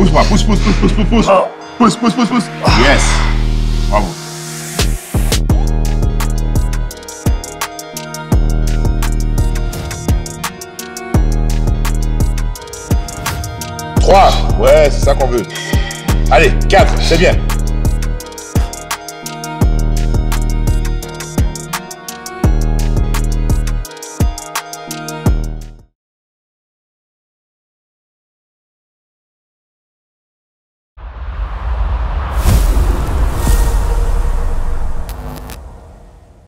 Pousse-moi, pousse, pousse, pousse, pousse, pousse, pousse. Ah. Pousse, pousse, pousse, pousse. Yes. Bravo. Trois. Ouais, c'est ça qu'on veut. Allez, quatre, c'est bien.